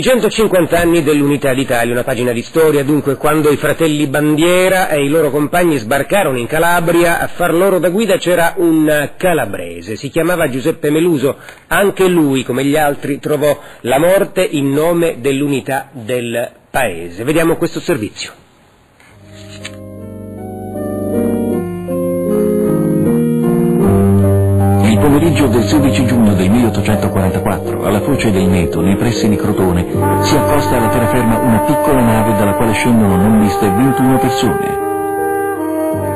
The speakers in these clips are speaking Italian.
I 150 anni dell'Unità d'Italia, una pagina di storia, dunque, quando i fratelli Bandiera e i loro compagni sbarcarono in Calabria, a far loro da guida c'era un calabrese, si chiamava Giuseppe Meluso, anche lui, come gli altri, trovò la morte in nome dell'unità del paese. Vediamo questo servizio. Pomeriggio del 16 giugno del 1844, alla foce del Neto, nei pressi di Crotone, si accosta alla terraferma una piccola nave dalla quale scendono non viste 21 persone.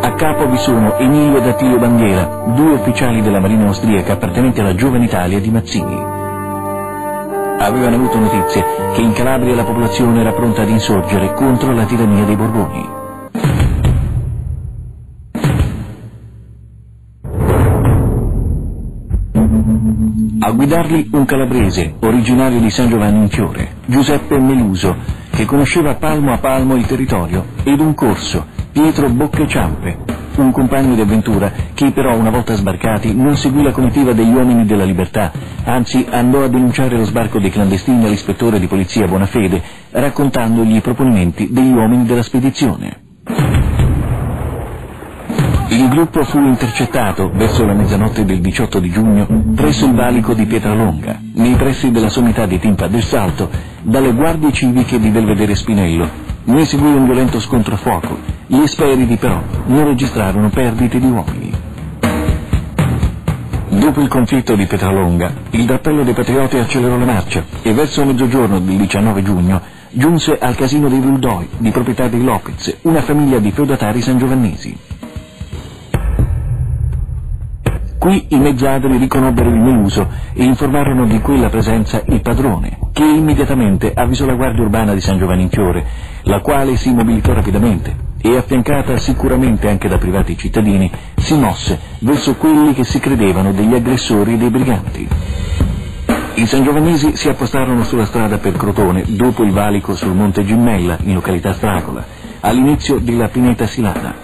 A capo vi sono Emilio ed Attilio Bandiera, due ufficiali della Marina austriaca appartenenti alla giovane Italia di Mazzini. Avevano avuto notizie che in Calabria la popolazione era pronta ad insorgere contro la tirannia dei Borboni. A guidarli un calabrese, originario di San Giovanni in Fiore, Giuseppe Meluso, che conosceva palmo a palmo il territorio, ed un corso, Pietro Bocceciampe, un compagno di avventura che però una volta sbarcati non seguì la comitiva degli uomini della libertà, anzi andò a denunciare lo sbarco dei clandestini all'ispettore di polizia Bonafede, raccontandogli i proponimenti degli uomini della spedizione. Il gruppo fu intercettato verso la mezzanotte del 18 di giugno presso il valico di Pietralonga, nei pressi della sommità di Timpa del Salto, dalle guardie civiche di Belvedere Spinello. Ne seguì un violento scontro a fuoco. Gli esperiti però non registrarono perdite di uomini. Dopo il conflitto di Pietralonga, il drappello dei patrioti accelerò la marcia e verso mezzogiorno del 19 giugno giunse al casino dei Vuldoi, di proprietà dei Lopez, una famiglia di feudatari sangiovannesi. Qui i mezzadri riconobbero il Meluso e informarono di quella presenza il padrone, che immediatamente avvisò la guardia urbana di San Giovanni in Fiore, la quale si mobilitò rapidamente e, affiancata sicuramente anche da privati cittadini, si mosse verso quelli che si credevano degli aggressori e dei briganti. I sangiovanesi si appostarono sulla strada per Crotone, dopo il valico sul monte Gimmella, in località Stracola, all'inizio della Pineta Silana.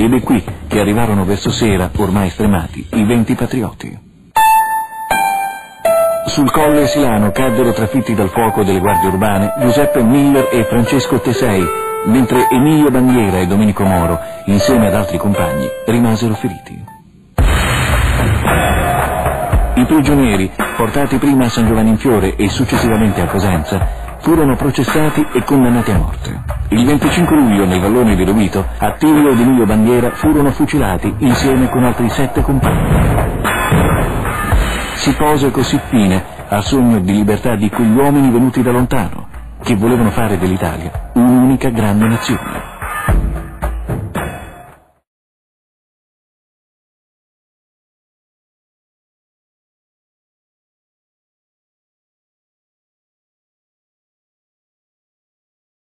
Ed è qui che arrivarono verso sera, ormai stremati, i venti patrioti. Sul colle Silano caddero trafitti dal fuoco delle guardie urbane Giuseppe Miller e Francesco Tesei, mentre Emilio Bandiera e Domenico Moro, insieme ad altri compagni, rimasero feriti. I prigionieri, portati prima a San Giovanni in Fiore e successivamente a Cosenza, furono processati e condannati a morte. Il 25 luglio nei valloni di Romito, Attilio ed Emilio Bandiera furono fucilati insieme con altri sette compagni. Si pose così fine al sogno di libertà di quegli uomini venuti da lontano, che volevano fare dell'Italia un'unica grande nazione.